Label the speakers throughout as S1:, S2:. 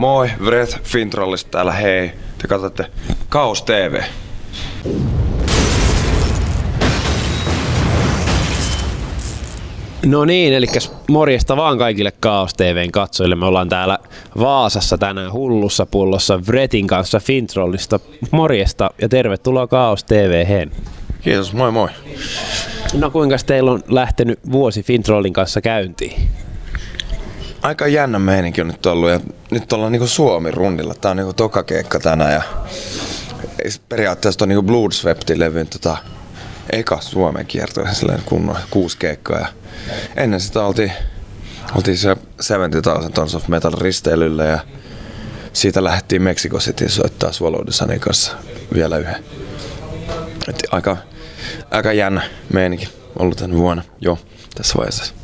S1: Moi, Vret Fintrollista täällä, hei. Te katsotte Kaos TV.
S2: No niin, eli morjesta vaan kaikille Kaos TVn katsojille. Me ollaan täällä Vaasassa tänään hullussa pullossa Vretin kanssa Fintrollista. Morjesta ja tervetuloa Kaos TVhen.
S1: Kiitos, moi moi.
S2: No kuinka teillä on lähtenyt vuosi Fintrollin kanssa käyntiin?
S1: Aika jännä meininki on nyt ollut ja nyt ollaan niinku Suomi-rundilla. Tää on niinku toka keikka tänään ja periaatteessa on niinku Bloodsweptin levyn tota, eka Suomen kierto silleen kunnon kuusi keikkaa ja ennen sitä oltiin, oltiin se 70,000 Tons of Metal risteilyllä ja siitä lähdettiin Mexico City soittaa Swallow kanssa vielä yhden. Et aika, aika jännä meininki ollut tämän vuonna jo tässä vaiheessa.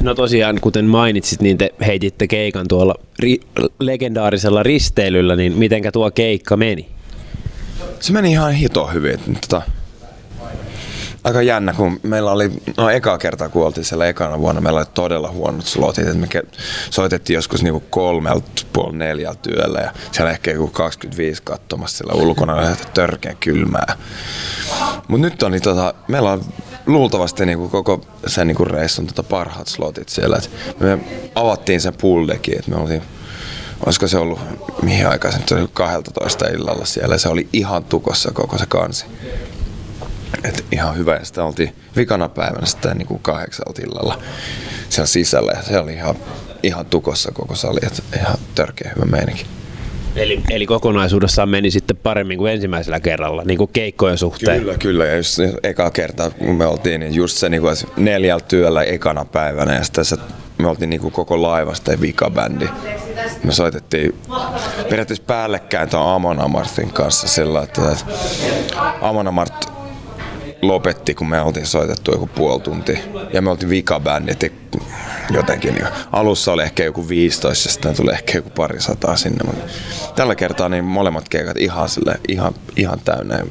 S2: No tosiaan, kuten mainitsit, niin te heititte keikan tuolla ri- legendaarisella risteilyllä, niin mitenkä tuo keikka meni?
S1: Se meni ihan hito hyvin. Tota, aika jännä, kun meillä oli, no eka kertaa kun oltiin siellä ekana vuonna, meillä oli todella huonot slotit, että me soitettiin joskus niinku kolmelta puoli neljältä työllä ja siellä ehkä joku 25 katsomassa siellä ulkona, että törkeä kylmää. Mutta nyt on, niin tota, meillä on luultavasti niinku koko sen niinku reissun tota parhaat slotit siellä. Et me avattiin sen pool deckin, että me oltiin olisiko se ollut mihin aikaan se oli 12 illalla siellä se oli ihan tukossa koko se kansi. Et ihan hyvä. Ja sitten oltiin vikana päivänä sitten niin kuin kahdeksalta illalla siellä sisällä. Ja se oli ihan, ihan tukossa koko sali. Et ihan törkeä hyvä meininki.
S2: Eli, eli kokonaisuudessaan meni sitten paremmin kuin ensimmäisellä kerralla, niin kuin keikkojen suhteen.
S1: Kyllä, kyllä. Ja just eka kerta, kun me oltiin, niin just se niin kuin työllä ekana päivänä. Ja sitten se, me oltiin niin kuin koko laivasta vikabändi. Me soitettiin periaatteessa päällekkäin tuon Amon Amartin kanssa sillä, että Amon Amart lopetti, kun me oltiin soitettu joku puoli tuntia. Ja me oltiin vikabändi, jotenkin niin alussa oli ehkä joku 15 ja sitten tuli ehkä joku pari sataa sinne. Mutta tällä kertaa niin molemmat keikat ihan, sille, ihan, ihan täynnä.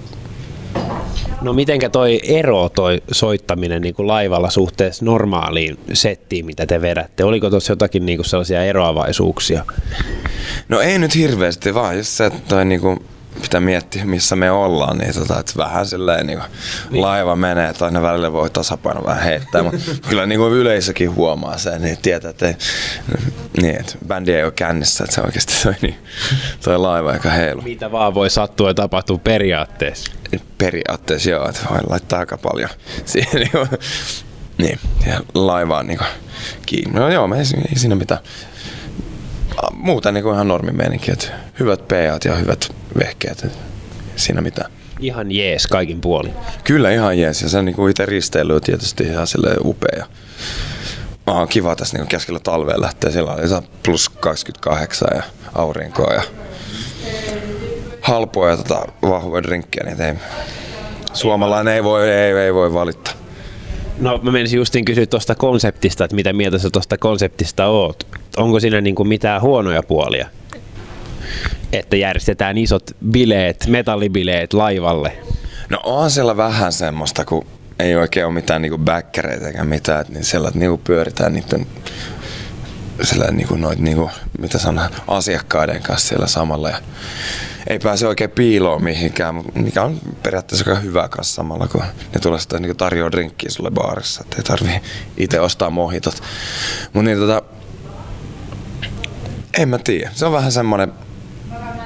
S2: No mitenkä toi ero toi soittaminen niin kuin laivalla suhteessa normaaliin settiin, mitä te vedätte? Oliko tuossa jotakin niin kuin sellaisia eroavaisuuksia?
S1: No ei nyt hirveästi, vaan just se, että toi niin kuin pitää miettiä, missä me ollaan, niin tota, että vähän silleen niin niin. laiva menee, että aina välillä voi tasapaino vähän heittää, mutta kyllä niin kuin yleisökin huomaa sen, niin tietää, että, ei, niin, että bändi ei ole kännissä, että se oikeasti toi, niin, toi laiva aika heilu.
S2: Mitä vaan voi sattua ja tapahtua periaatteessa?
S1: Periaatteessa joo, että voi laittaa aika paljon siihen niin, kuin, niin ja laivaan niin kuin, kiinni. No joo, me ei, ei siinä mitään muuten niin kuin ihan normimeininki, että hyvät PAt ja hyvät vehkeet, siinä mitään.
S2: Ihan jees kaikin puolin.
S1: Kyllä ihan jees ja se niin kuin itse risteily on tietysti ihan sille upea. on kiva tässä niin keskellä talvea lähteä, siellä on plus 28 ja aurinkoa ja halpoa ja tota, vahvoja drinkkejä, niin ei, suomalainen ei voi, ei, ei voi valittaa.
S2: No mä menisin justiin kysyä tuosta konseptista, että mitä mieltä sä tuosta konseptista oot. Onko siinä niin kuin mitään huonoja puolia? Että järjestetään isot bileet, metallibileet laivalle.
S1: No on siellä vähän semmoista, kun ei oikein ole mitään niinku backereita eikä mitään, niin siellä niinku pyöritään niiden sillä niinku noit niinku, mitä sanoo, asiakkaiden kanssa siellä samalla. Ja ei pääse oikein piiloon mihinkään, mikä on periaatteessa aika hyvä kanssa samalla, kun ne tulee sitten niin tarjoaa drinkkiä sulle baarissa, että ei tarvii itse ostaa mohitot. Mutta niin tota, en mä tiedä. Se on vähän semmoinen,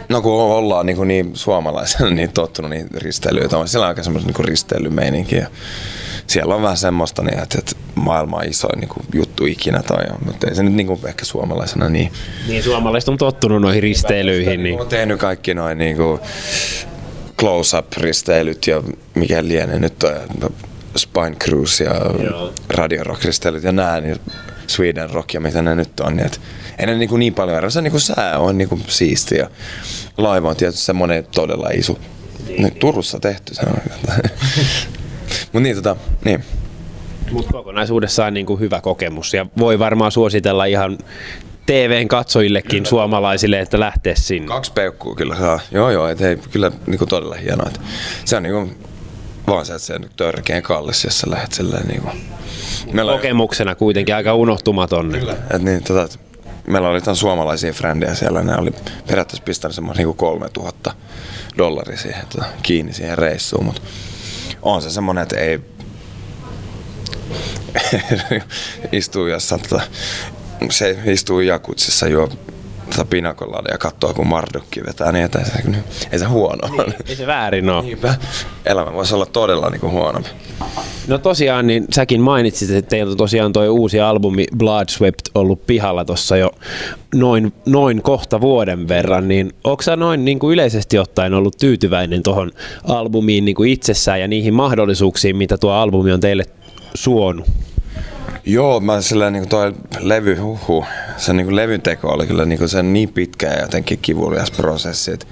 S1: no kun ollaan niin, niin suomalaisena niin tottunut niin risteilyyn, siellä on aika semmoinen niin risteilymeininki. Ja siellä on vähän semmoista, niin, että, että maailma on isoin niin kuin, juttu ikinä, tai, mutta ei se nyt niin kuin, ehkä suomalaisena niin.
S2: Niin suomalaiset on tottunut noihin risteilyihin. Niin.
S1: On tehnyt kaikki noin niin kuin, close-up-risteilyt ja mikä lienee nyt on, Spine Cruise ja. Radio Rock-risteilyt ja nää, niin Sweden Rock ja mitä ne nyt on. Niin, ei ne niin, niin paljon eroa. Se niin sää on niin kuin siisti ja laiva on tietysti semmoinen todella iso. Nyt Turussa tehty se on. Mutta niin, tota, niin.
S2: Mutta kokonaisuudessaan niin kuin hyvä kokemus ja voi varmaan suositella ihan TVn katsojillekin kyllä. suomalaisille, että lähtee sinne.
S1: Kaksi peukkuu kyllä saa. Joo joo, et hei, kyllä niin kuin todella hienoa. Se on niin kuin, vaan se, että se on törkeän kallis, jos sä lähdet silleen niin kuin.
S2: Meillä Kokemuksena kuitenkin aika unohtumaton.
S1: Kyllä. Et niin, tota, meillä oli jotain suomalaisia frändejä siellä, ne oli periaatteessa pistänyt semmoinen niin 3000 dollaria siihen, tota, kiinni siihen reissuun, mutta on se semmoinen, että ei istuu jossain, tota, se istuu jakutsissa, juo tota pinakolada ja katsoo, kun Mardukki vetää, niin että ei se, ei se huono niin,
S2: Ei se väärin ole.
S1: Niinpä. Elämä voisi olla todella niin kuin huonompi.
S2: No tosiaan, niin säkin mainitsit, että teiltä tosiaan toi uusi albumi Bloodswept ollut pihalla tuossa jo noin, noin kohta vuoden verran, niin onko noin niin kuin yleisesti ottaen ollut tyytyväinen tuohon albumiin niin kuin itsessään ja niihin mahdollisuuksiin, mitä tuo albumi on teille suonut?
S1: Joo, mä sillä niin toi levy, huhu, se niin kuin levyn teko oli kyllä niin kuin se niin pitkä ja jotenkin kivulias prosessi, että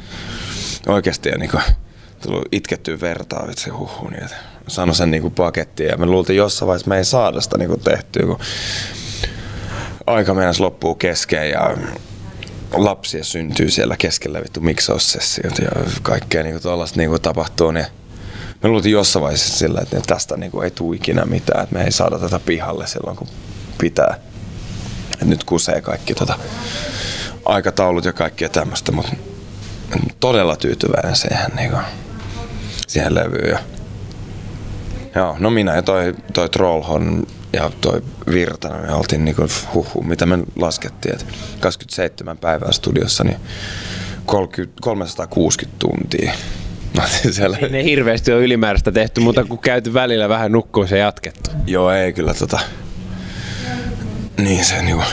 S1: oikeasti ja niin tullut itkettyä vertaa vitsi huhu, niin että sano sen niin kuin pakettiin. Ja me luultiin jossain vaiheessa me ei saada sitä niin kuin tehtyä, kun aika mennessä loppuu kesken ja lapsia syntyy siellä keskellä vittu miksaussessiot ja kaikkea niin tuollaista niin kuin tapahtuu, niin me luultiin jossain vaiheessa sillä, että tästä niin kuin ei tule ikinä mitään, että me ei saada tätä pihalle silloin kun pitää. Et nyt kusee kaikki tota, aikataulut ja kaikkea tämmöistä, mutta todella tyytyväinen siihen, niin kuin, siihen levyyn. Ja, joo, no minä ja toi, toi Trollhorn ja toi Virtanen, me oltiin niinku, huhu, mitä me laskettiin, että 27 päivää studiossa, niin 30, 360 tuntia. No, siellä...
S2: Ei ne hirveästi ole ylimääräistä tehty, mutta kun käyty välillä vähän nukkuu se jatkettu.
S1: Joo, ei kyllä tota... Niin se niinku...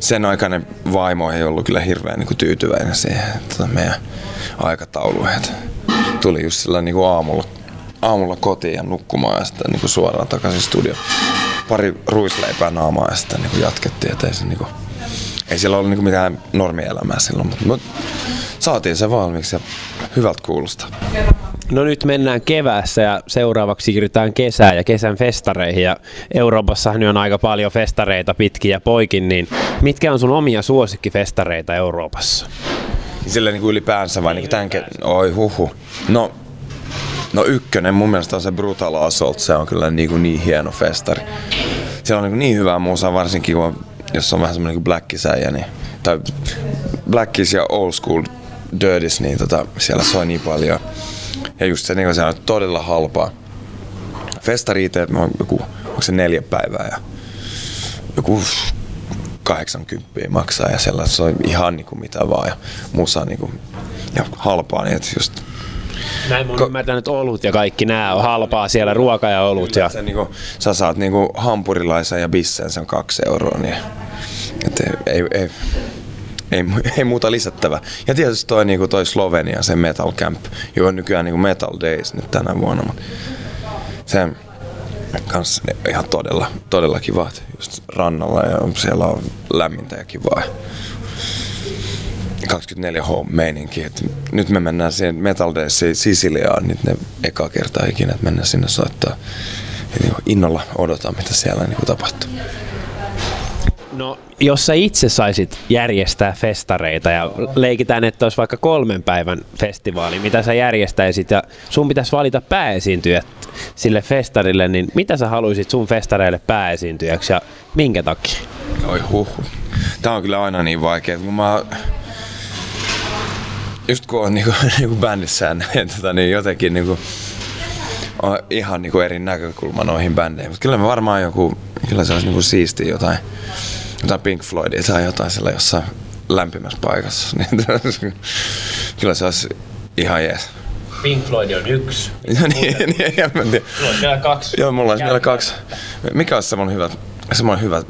S1: Sen aikainen vaimo ei ollut kyllä hirveän niinku tyytyväinen siihen tota meidän aikatauluun. Et tuli just sillä niinku aamulla, aamulla kotiin ja nukkumaan ja sitten niinku suoraan takaisin studio. Pari ruisleipää naamaa ja sitten niinku jatkettiin, että ei se niinku... Ei siellä ollut niinku mitään normielämää silloin, mutta mut saatiin se valmiiksi ja hyvältä kuulostaa.
S2: No nyt mennään keväässä ja seuraavaksi siirrytään kesään ja kesän festareihin ja Euroopassahan on aika paljon festareita pitkin ja poikin, niin mitkä on sun omia suosikkifestareita Euroopassa?
S1: Sillä niin kuin ylipäänsä vai niin tämän ke- Oi huhu. No, no ykkönen mun mielestä on se Brutal Assault, se on kyllä niin, kuin niin hieno festari. Siellä on niin, kuin niin hyvää musaa, varsinkin kun jos on vähän semmoinen niin Blackisäjä, niin, tai Blackis ja Old School Dirtys, niin tota, siellä soi niin paljon. Ja just se, niin se on todella halpaa. Festari itse on joku, onko se neljä päivää ja joku 80 maksaa ja sellaista se on ihan niin kuin mitä vaan ja musa niin kuin, ja halpaa, niin että just
S2: näin mun Ko- ymmärtänyt, olut ja kaikki nämä on halpaa siellä, ruoka ja olut. Ja...
S1: Se, niin kuin, sä saat niin kuin hampurilaisen ja bissen, se on kaksi euroa, niin et ei, ei, ei, ei, muuta lisättävää. Ja tietysti toi, niin toi Slovenia, se Metal Camp, joka on nykyään niin Metal Days nyt tänä vuonna. Mutta se kanssa ihan todella, todella kiva, just rannalla ja siellä on lämmintä ja kivaa. 24H meininki. Et nyt me mennään siihen Metal Daysiin Sisiliaan, nyt ne eka kertaa ikinä, että mennään sinne soittaa. Niin innolla odotan, mitä siellä niin tapahtuu.
S2: No, jos sä itse saisit järjestää festareita ja leikitään, että olisi vaikka kolmen päivän festivaali, mitä sä järjestäisit ja sun pitäisi valita pääesiintyjät sille festarille, niin mitä sä haluaisit sun festareille pääesiintyjäksi ja minkä takia?
S1: Oi huh. Tää on kyllä aina niin vaikea, kun mä just kun on niinku, niinku bändissä niin, tota, niin jotenkin niinku, on ihan niinku eri näkökulma noihin bändeihin. Mutta kyllä me varmaan joku, kyllä se olisi niinku siistiä jotain, jotain Pink Floydia tai jotain siellä jossain lämpimässä paikassa. Niin, kyllä se olisi ihan jees.
S2: Pink Floyd on yksi.
S1: Ja niin, niin, ja mä tiedän.
S2: Sulla olisi vielä kaksi.
S1: Joo, mulla olisi vielä kaksi. Mikä olisi semmoinen hyvä, semmoinen hyvä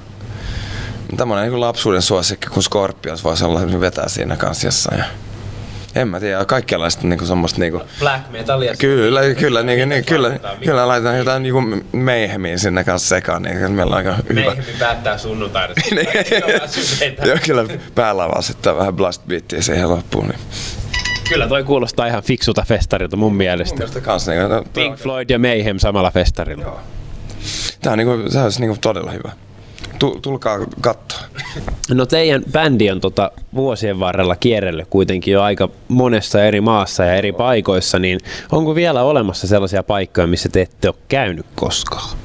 S1: tämmöinen niin lapsuuden suosikki, kun Scorpions voisi olla vetää siinä kanssa jossain. Ja en mä tiedä, kaikenlaista niinku semmoista niinku...
S2: Black metalia.
S1: Kyllä, kyllä, niin, niin, kyllä, kyllä laitetaan jotain niinku meihemiä sinne kanssa sekaan, niin meillä on aika hyvä.
S2: Meihemi päättää sunnuntaina.
S1: Joo, kyllä päällä vaan sitten vähän blast beatia siihen loppuun. Niin.
S2: Kyllä toi kuulostaa ihan fiksulta festarilta mun mielestä. Mun
S1: mielestä kans, niin,
S2: Pink Floyd ja Mayhem samalla festarilla. Joo.
S1: Tää on niinku, se olisi niinku todella hyvä tulkaa katsoa.
S2: No teidän bändi on tota vuosien varrella kierrellyt kuitenkin jo aika monessa eri maassa ja eri paikoissa, niin onko vielä olemassa sellaisia paikkoja, missä te ette ole käynyt koskaan?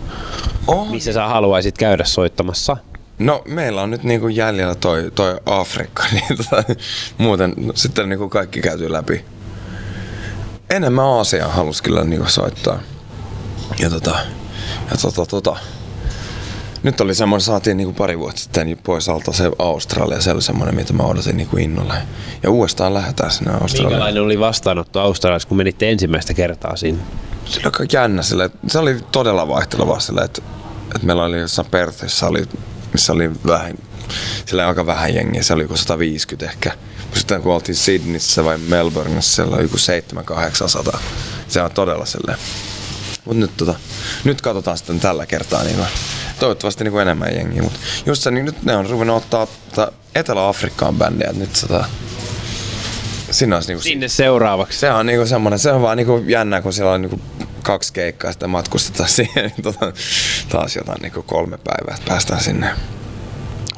S1: Oh.
S2: Missä sä haluaisit käydä soittamassa?
S1: No meillä on nyt niinku jäljellä toi, toi Afrikka, niin tota, muuten no, sitten niinku kaikki käyty läpi. Enemmän Aasiaan halus kyllä niinku soittaa. Ja tota, ja tota, tota. Nyt oli semmoinen, saatiin niinku pari vuotta sitten pois alta se Australia, se oli semmoinen, mitä mä odotin niinku innolla. Ja uudestaan lähdetään sinne Australiaan.
S2: Minkälainen oli vastaanotto Australiassa, kun menitte ensimmäistä kertaa sinne?
S1: Se oli aika jännä sille, se oli todella vaihteleva sille, että, että meillä oli jossain Perthissä, oli, missä oli vähän, sillä aika vähän jengiä, se oli joku 150 ehkä. Sitten kun oltiin Sydneyssä vai Melbourneissa, siellä oli joku 700-800. Se on todella silleen. Mutta nyt, tota, nyt katsotaan sitten tällä kertaa niin kuin, toivottavasti niin kuin enemmän jengiä. Mutta just se, niin nyt ne on ruvennut ottaa tota, Etelä-Afrikkaan bändejä. Nyt tota, siinä olisi niinku,
S2: Sinne seuraavaksi.
S1: se on niinku semmoinen, se on vaan niinku jännä, kun siellä on niinku kaksi keikkaa, sitten matkustetaan siihen, niin tota, taas jotain niinku kolme päivää, että päästään sinne.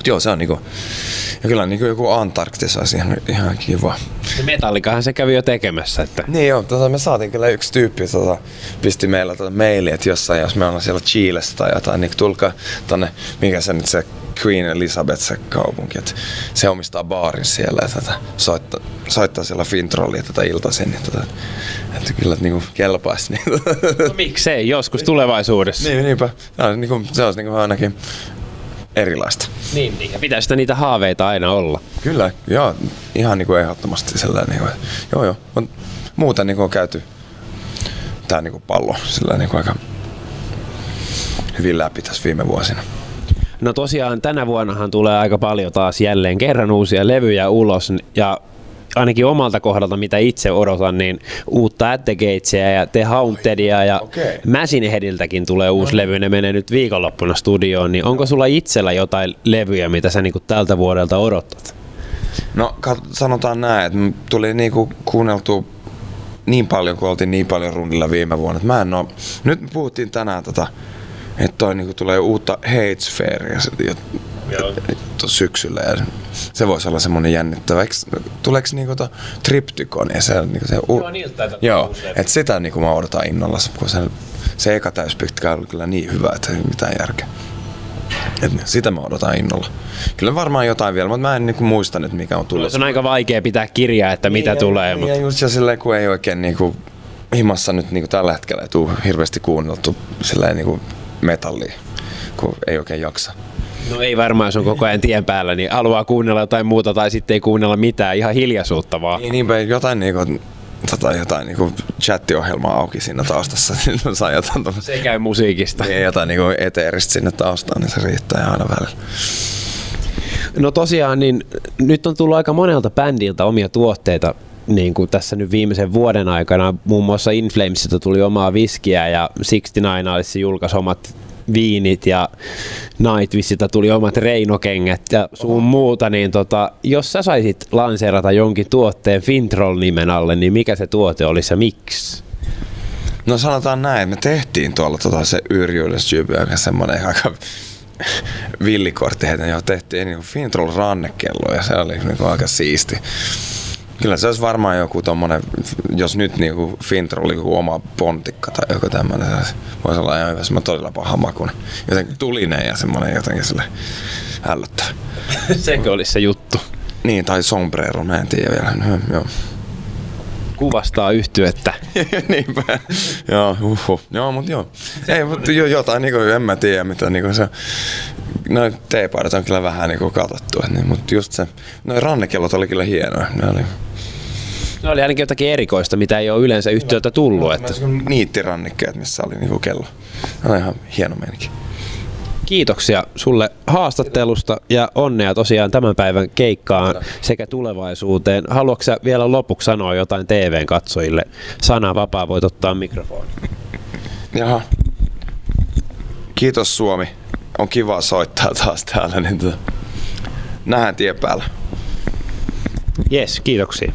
S1: Mut joo, se on niinku, ja kyllä niinku joku Antarktis olisi ihan, ihan kiva.
S2: Se metallikahan se kävi jo tekemässä. Että...
S1: Niin joo, tota, me saatiin kyllä yksi tyyppi tota, pisti meillä tota maili, että jossain, jos me ollaan siellä Chilessä tai jotain, niin tulkaa tonne, mikä se nyt se Queen Elizabeth se kaupunki, että se omistaa baarin siellä ja tota, soittaa, soittaa siellä Fintrollia tätä iltaisin, niin tota, että kyllä että niinku kelpaisi. Niin,
S2: No miksei, joskus tulevaisuudessa.
S1: niin, niinpä. Se olisi, niinku, se olisi niinku ainakin erilaista.
S2: Niin, niin. Ja pitäisi sitä niitä haaveita aina olla.
S1: Kyllä, joo, ihan niinku ehdottomasti sellainen, niinku, että joo joo, mut muuten niinku on käyty tää niinku pallo sillä niinku aika hyvin läpi tässä viime vuosina.
S2: No tosiaan tänä vuonnahan tulee aika paljon taas jälleen kerran uusia levyjä ulos ja ainakin omalta kohdalta, mitä itse odotan, niin uutta At the Gatesia ja The Hauntedia ja
S1: Okei.
S2: Machine Headiltäkin tulee uusi levy, ne menee nyt viikonloppuna studioon, niin onko sulla itsellä jotain levyjä, mitä sä niinku tältä vuodelta odotat?
S1: No sanotaan näin, että tuli niinku kuunneltu niin paljon, kun oltiin niin paljon rundilla viime vuonna. että Mä en oo, nyt me puhuttiin tänään tota, että toi niinku tulee uutta Hatespherea tuossa syksyllä ja se voisi olla semmonen jännittävä. Eiks, tuleeks niinku to Triptykon ja se, niinku se u-
S2: Joo, niiltä
S1: et sitä niinku mä odotan innolla, kun se, se eka täyspitkä oli kyllä niin hyvä, että ei mitään järkeä. Et sitä mä odotan innolla. Kyllä varmaan jotain vielä, mutta mä en niinku muista nyt mikä on tullut.
S2: Se on aika vaikea pitää kirjaa, että mitä
S1: Niin,
S2: tulee.
S1: Ja,
S2: mutta
S1: ja just ja silleen, kun ei oikein niinku, himassa nyt niinku tällä hetkellä ei tuu hirveästi kuunneltu silleen niinku metallia, kun ei oikein jaksa.
S2: No ei varmaan, jos on koko ajan tien päällä, niin haluaa kuunnella jotain muuta tai sitten ei kuunnella mitään, ihan hiljaisuutta vaan.
S1: Niin, niinpä jotain niinku, tota, jotain niinku chattiohjelmaa auki siinä taustassa, niin saa jotain
S2: Se käy musiikista.
S1: niin, jotain niinku eteeristä sinne taustaan, niin se riittää aina välillä.
S2: No tosiaan, niin nyt on tullut aika monelta bändiltä omia tuotteita niin kuin tässä nyt viimeisen vuoden aikana. Muun muassa Inflamesista tuli omaa viskiä ja 69 Alice julkaisi omat viinit ja Nightwishilta tuli omat reinokengät ja sun muuta, niin tota, jos sä saisit lanseerata jonkin tuotteen Fintroll-nimen alle, niin mikä se tuote olisi ja miksi?
S1: No sanotaan näin, me tehtiin tuolla tota, se Yrjyydesjyby, joka semmoinen aika villikortti heitä jo tehtiin niin Fintroll rannekello ja se oli niin aika siisti. Kyllä se olisi varmaan joku tommonen, jos nyt niinku Fintroll oli joku oma pontikka tai joku tämmönen, se voisi olla ihan hyvä, semmoinen todella paha makuinen. Jotenkin tulinen ja semmoinen jotenkin sille hällöttävä.
S2: Sekö olisi se juttu?
S1: Niin, tai sombrero, mä en tiedä vielä. No, joo.
S2: Kuvastaa yhtyettä.
S1: Niinpä. joo, uhu. Joo, mut joo. Ei, mutta jo, jotain niinku, en mä tiedä mitä niinku se... No teepaidat on kyllä vähän niinku katsottu, niin, mutta just se... No rannekellot oli kyllä hienoja. Ne oli...
S2: Ne oli ainakin jotakin erikoista, mitä ei ole yleensä yhtiöltä tullut. Että
S1: Niittirannikkeet, missä oli niinku kello. Ne on ihan hieno meininki.
S2: kiitoksia sulle haastattelusta ja onnea tosiaan tämän päivän keikkaan sekä tulevaisuuteen. Haluatko sä vielä lopuksi sanoa jotain TVn katsojille? Sana vapaa, voit ottaa mikrofoni.
S1: Jaha. Kiitos Suomi. On kiva soittaa taas täällä. Niin tota, nähdään tien päällä.
S2: Jes, kiitoksia.